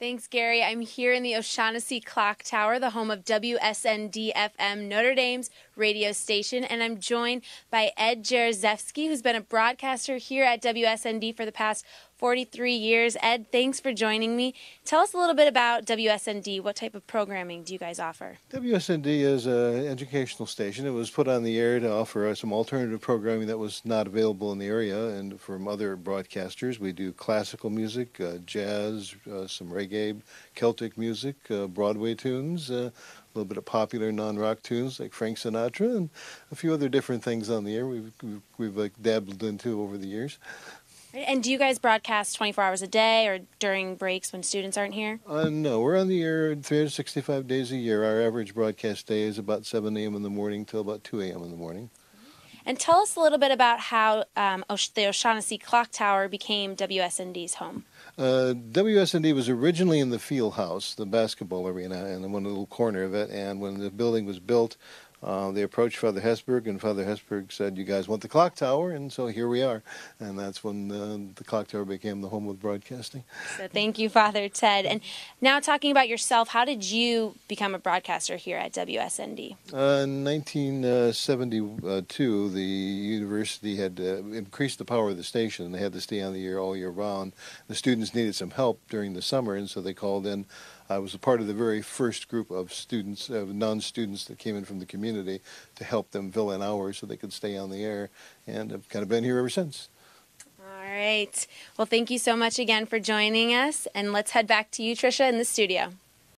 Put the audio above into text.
Thanks, Gary. I'm here in the O'Shaughnessy Clock Tower, the home of WSND FM, Notre Dame's radio station, and I'm joined by Ed Jaroszewski, who's been a broadcaster here at WSND for the past 43 years. Ed, thanks for joining me. Tell us a little bit about WSND. What type of programming do you guys offer? WSND is an educational station. It was put on the air to offer some alternative programming that was not available in the area and from other broadcasters. We do classical music, uh, jazz, uh, some reggae, Celtic music, uh, Broadway tunes, uh, a little bit of popular non-rock tunes like Frank Sinatra, and a few other different things on the air we've, we've, we've like dabbled into over the years. And do you guys broadcast 24 hours a day or during breaks when students aren't here? Uh, no, we're on the air 365 days a year. Our average broadcast day is about 7 a.m. in the morning till about 2 a.m. in the morning. And tell us a little bit about how um, the O'Shaughnessy Clock Tower became WSND's home. Uh, WSND was originally in the field house, the basketball arena, in one little corner of it. And when the building was built, uh, they approached Father Hesburgh, and Father Hesburgh said, "You guys want the clock tower?" And so here we are, and that's when uh, the clock tower became the home of broadcasting. So thank you, Father Ted. And now talking about yourself, how did you become a broadcaster here at WSND? Uh, in 1972, the university had uh, increased the power of the station. They had to stay on the air all year round. The students needed some help during the summer, and so they called in. I was a part of the very first group of students, of non-students that came in from the community to help them fill in hours so they could stay on the air, and I've kind of been here ever since. All right. Well, thank you so much again for joining us, and let's head back to you, Tricia, in the studio.